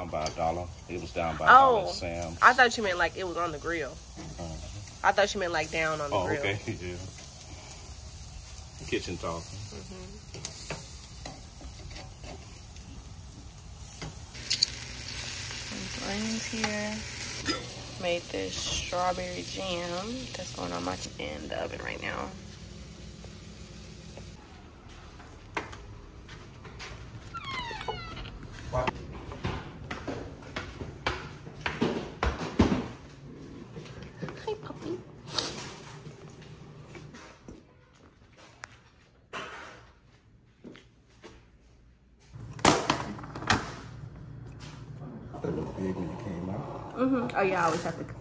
down by a dollar. It was down by a Oh, dollar. Sam. I thought you meant like it was on the grill. Uh-huh. I thought you meant like down on the Oh, grill. okay. Yeah. Kitchen talking. Mm-hmm. Some onions here. Made this strawberry jam that's going on my in the oven right now. Hi, puppy. That looked big when it came out. Mm-hmm. Oh yeah, I always have to.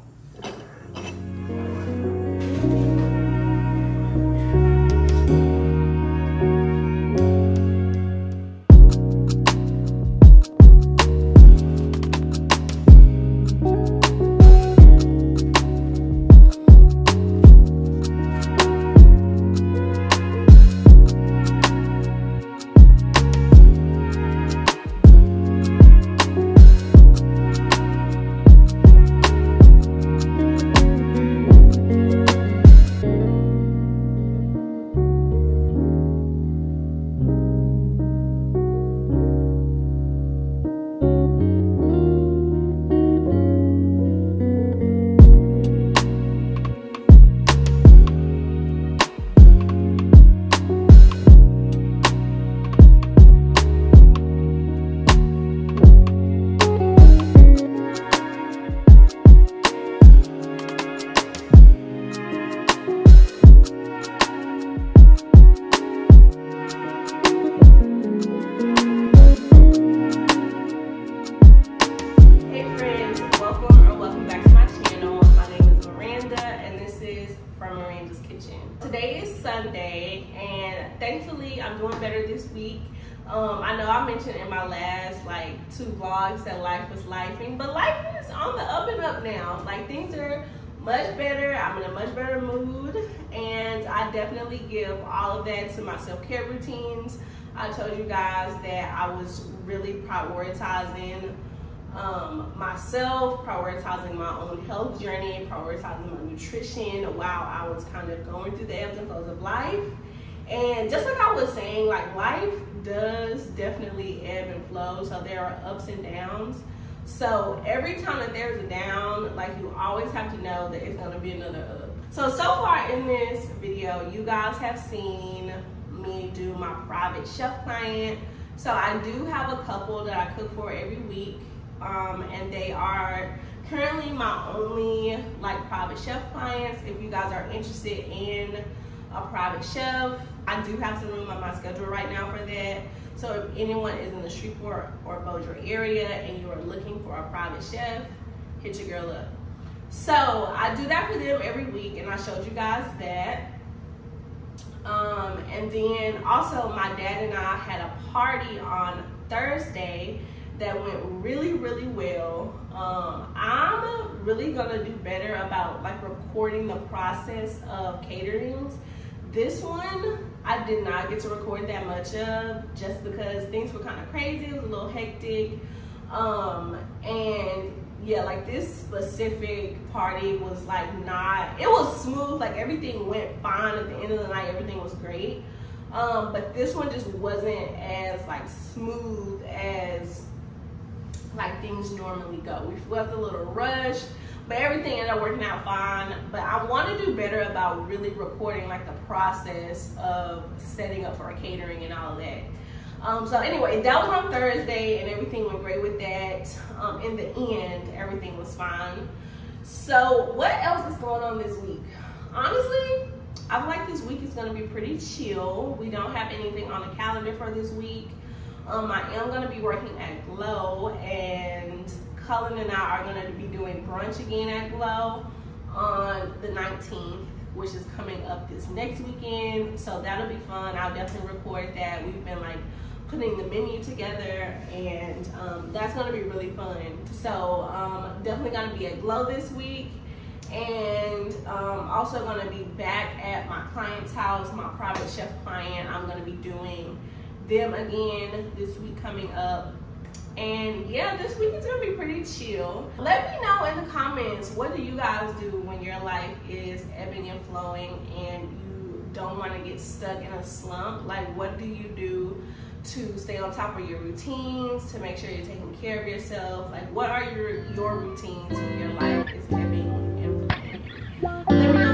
Today is Sunday and thankfully I'm doing better this week. Um, I know I mentioned in my last like two vlogs that life was lifing, but life is on the up and up now. Like things are much better. I'm in a much better mood and I definitely give all of that to my self-care routines. I told you guys that I was really prioritizing um, myself, prioritizing my own health journey, prioritizing my nutrition while I was kind of going through the ebbs and flows of life. And just like I was saying, like life does definitely ebb and flow. So there are ups and downs. So every time that there's a down, like you always have to know that it's gonna be another up. So, so far in this video, you guys have seen me do my private chef client. So I do have a couple that I cook for every week. Um, and they are currently my only like private chef clients. If you guys are interested in a private chef, I do have some room on my schedule right now for that. So if anyone is in the Shreveport or Bossier area and you are looking for a private chef, hit your girl up. So I do that for them every week, and I showed you guys that. Um, and then also my dad and I had a party on Thursday that went really, really well. Um, I'm really gonna do better about like recording the process of caterings. This one I did not get to record that much of just because things were kind of crazy. It was a little hectic. Um, and yeah, like this specific party was like not, it was smooth. Like everything went fine at the end of the night. Everything was great. Um, but this one just wasn't as like smooth as like things normally go. We felt a little rushed, but everything ended up working out fine. But I want to do better about really recording like the process of setting up for catering and all that. Um, so anyway, that was on Thursday and everything went great with that. Um, in the end, everything was fine. So what else is going on this week? Honestly, I feel like this week is gonna be pretty chill. We don't have anything on the calendar for this week. Um, I am gonna be working at Glow and Cullen and I are gonna be doing brunch again at Glow on the 19th, which is coming up this next weekend. So that'll be fun. I'll definitely record that. We've been like putting the menu together and um, that's gonna be really fun. So um, definitely gonna be at Glow this week and um, also gonna be back at my client's house, my private chef client. I'm gonna be doing them again this week coming up. And yeah, this week is gonna be pretty chill. Let me know in the comments what do you guys do when your life is ebbing and flowing and you don't want to get stuck in a slump. Like, what do you do to stay on top of your routines, to make sure you're taking care of yourself? Like, what are your your routines when your life is ebbing and flowing?